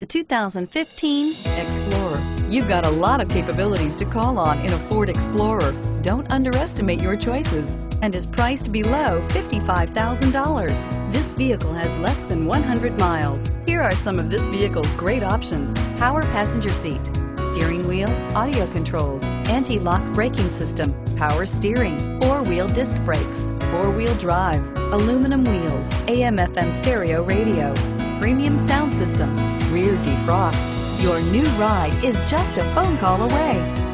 The 2015 Explorer. You've got a lot of capabilities to call on in a Ford Explorer. Don't underestimate your choices and is priced below $55,000. This vehicle has less than 100 miles. Here are some of this vehicle's great options. Power passenger seat, steering wheel, audio controls, anti-lock braking system, power steering, four-wheel disc brakes, four-wheel drive, aluminum wheels, AM FM stereo radio, premium sound system, rear defrost. Your new ride is just a phone call away.